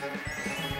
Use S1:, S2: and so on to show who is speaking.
S1: Música